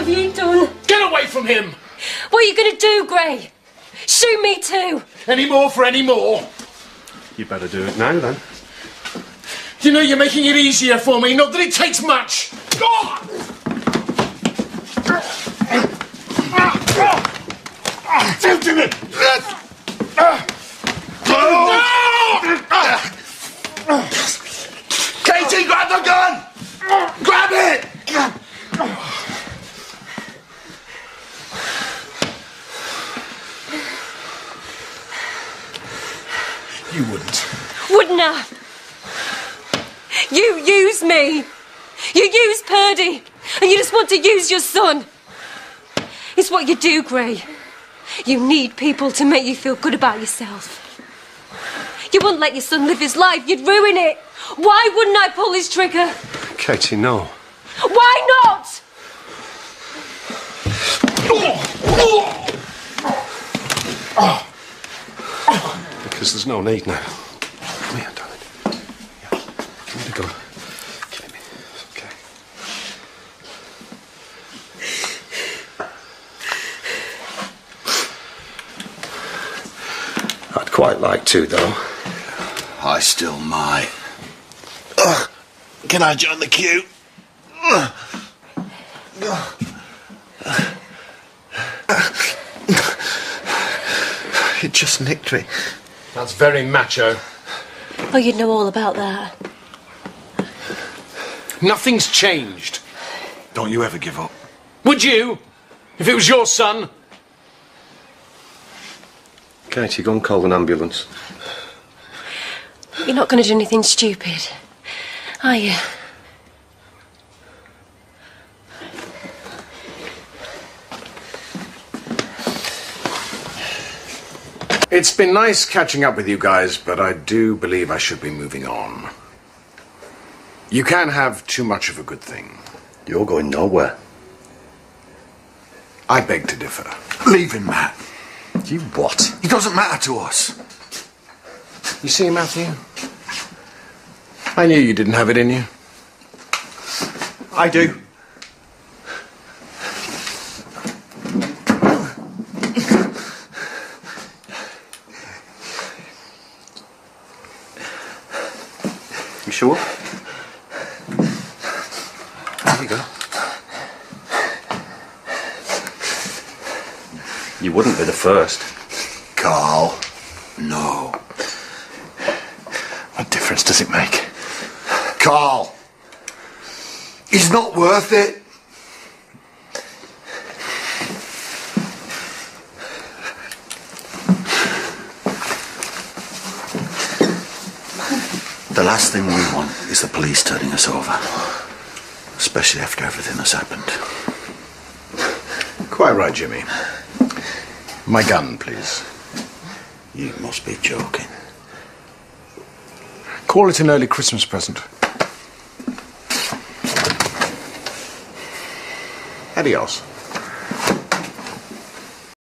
have you done? Get away from him! What are you going to do, Gray? Shoot me too! Any more for any more? You better do it now, then. You know you're making it easier for me, not that it takes much. Gentlemen! Katie, You wouldn't. Wouldn't I? You use me. You use Purdy. And you just want to use your son. It's what you do, Gray. You need people to make you feel good about yourself. You wouldn't let your son live his life. You'd ruin it. Why wouldn't I pull his trigger? Katie, no. Why not? Because there's no need now. Come here, darling. Yeah. Give me the gun. Give it me. It's okay. I'd quite like to, though. I still might. Ugh. Can I join the queue? Ugh. It just nicked me. That's very macho. Oh, you'd know all about that. Nothing's changed. Don't you ever give up. Would you? If it was your son? Katie, go and call an ambulance. You're not going to do anything stupid, are you? It's been nice catching up with you guys, but I do believe I should be moving on. You can't have too much of a good thing. You're going nowhere. I beg to differ. Leave him, Matt. You what? He doesn't matter to us. You see, Matthew? I knew you didn't have it in you. I do. Sure? There you go. You wouldn't be the first. Carl, no. What difference does it make? Carl, he's not worth it. The last thing we want is the police turning us over. Especially after everything that's happened. Quite right, Jimmy. My gun, please. You must be joking. Call it an early Christmas present. Adios.